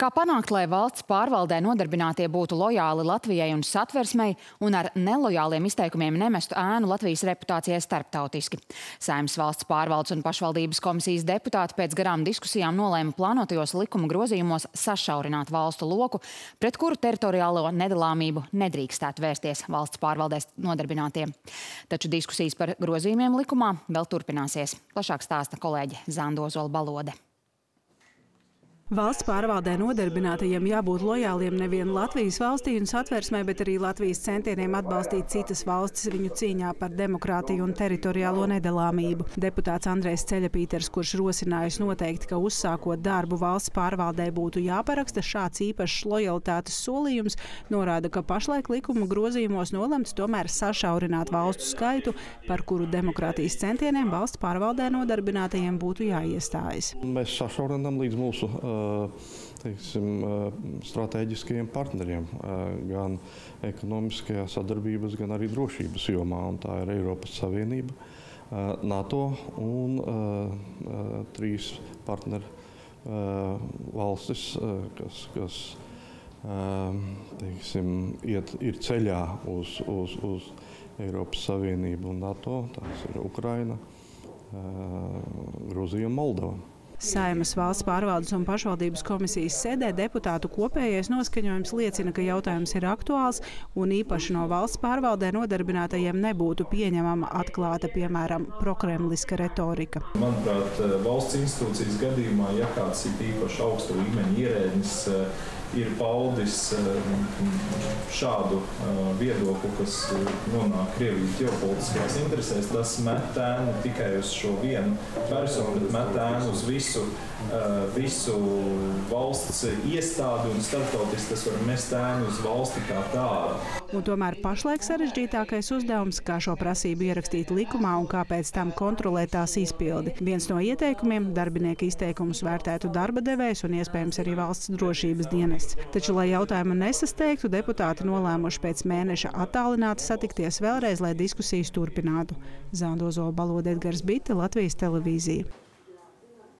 Kā panākt, lai valsts pārvaldē nodarbinātie būtu lojāli Latvijai un satversmei un ar nelojāliem izteikumiem nemestu ēnu Latvijas reputācijai starptautiski? Saimnes valsts pārvaldes un pašvaldības komisijas deputāti pēc garām diskusijām nolēma plānotajos likuma grozījumos sašaurināt valstu loku, pret kuru teritoriālo nedalāmību nedrīkstētu vērsties valsts pārvaldēs nodarbinātiem. Taču diskusijas par grozījumiem likumā vēl turpināsies. Plašāk stāsta kolēģe Zandozola Balode. Valsts pārvaldē nodarbinātajiem jābūt lojāliem nevien Latvijas valstī un satversmē, bet arī Latvijas centieniem atbalstīt citas valstis viņu cīņā par demokrātiju un teritoriālo nedalāmību. Deputāts Andrēs Ceļapīters, kurš rosinājis noteikti, ka uzsākot darbu valsts pārvaldē būtu jāparaksta šāds īpašs lojalitātes solījums, norāda, ka pašlaik likuma grozījumos nolemts tomēr sašaurināt valstu skaitu, par kuru demokrātijas centieniem valsts pārvaldē nodarbinātajiem būtu jāiestājas. Mēs sašaurinām līdz mūsu uh, teiksim, strateģiskajiem partneriem, gan ekonomiskajā sadarbības, gan arī drošības jomā. Un tā ir Eiropas Savienība, NATO un trīs partneru valstis, kas, kas teiksim, iet, ir ceļā uz, uz, uz Eiropas Savienību un NATO. Tās ir Ukraina, Grūzija un Moldova. Saimas valsts pārvaldes un pašvaldības komisijas sēdē deputātu kopējais noskaņojums liecina, ka jautājums ir aktuāls un īpaši no valsts pārvaldē nodarbinātajiem nebūtu pieņemama atklāta, piemēram, prokremliska retorika. Manuprāt, valsts institūcijas gadījumā, ja kāds ir īpaši augsta līmeņa ierēdnis, ir paudis šādu viedokli, kas nonāk Krievijas ģeopolitiskajās interesēs, tas met ēnu tikai uz šo vienu personu, bet met ēnu uz visu, visu valsts iestādi un starptautiski tas var mest ēnu uz valsti kā tādu. Un tomēr pašlaik sarežģītākais uzdevums, kā šo prasību ierakstīt likumā un kā pēc tam kontrolēt tās izpildi. Viens no ieteikumiem - darbinieka izteikumus vērtētu darba devējs un iespējams arī valsts drošības dienests. Taču, lai jautājumu nesasteigtu, deputāti nolēmuši pēc mēneša attālināti satikties vēlreiz, lai diskusijas turpinātu. Zandozo Balode Edgars Bite, Latvijas televīzija.